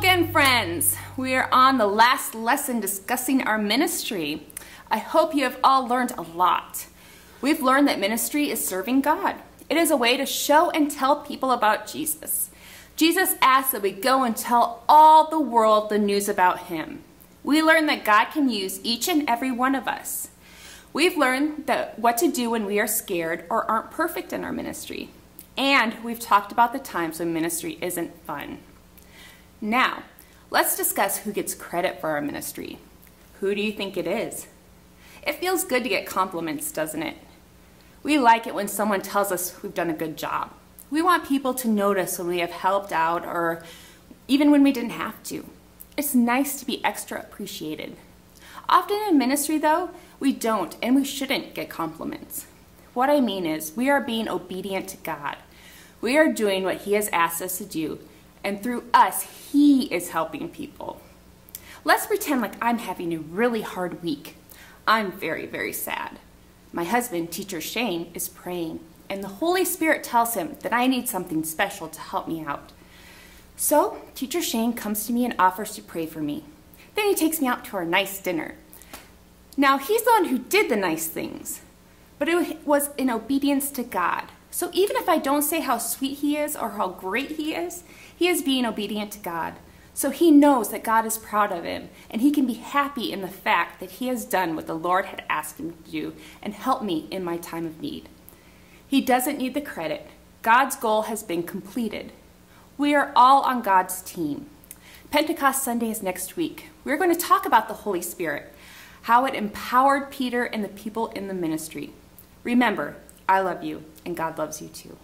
again, friends. We are on the last lesson discussing our ministry. I hope you have all learned a lot. We've learned that ministry is serving God. It is a way to show and tell people about Jesus. Jesus asks that we go and tell all the world the news about him. We learned that God can use each and every one of us. We've learned that what to do when we are scared or aren't perfect in our ministry. And we've talked about the times when ministry isn't fun. Now, let's discuss who gets credit for our ministry. Who do you think it is? It feels good to get compliments, doesn't it? We like it when someone tells us we've done a good job. We want people to notice when we have helped out or even when we didn't have to. It's nice to be extra appreciated. Often in ministry, though, we don't and we shouldn't get compliments. What I mean is, we are being obedient to God. We are doing what He has asked us to do, and through us, He is helping people. Let's pretend like I'm having a really hard week. I'm very, very sad. My husband, Teacher Shane, is praying, and the Holy Spirit tells him that I need something special to help me out. So, Teacher Shane comes to me and offers to pray for me. Then he takes me out to our nice dinner. Now, he's the one who did the nice things, but it was in obedience to God. So even if I don't say how sweet he is or how great he is, he is being obedient to God. So he knows that God is proud of him, and he can be happy in the fact that he has done what the Lord had asked him to do and helped me in my time of need. He doesn't need the credit. God's goal has been completed. We are all on God's team. Pentecost Sunday is next week. We're going to talk about the Holy Spirit, how it empowered Peter and the people in the ministry. Remember, I love you, and God loves you too.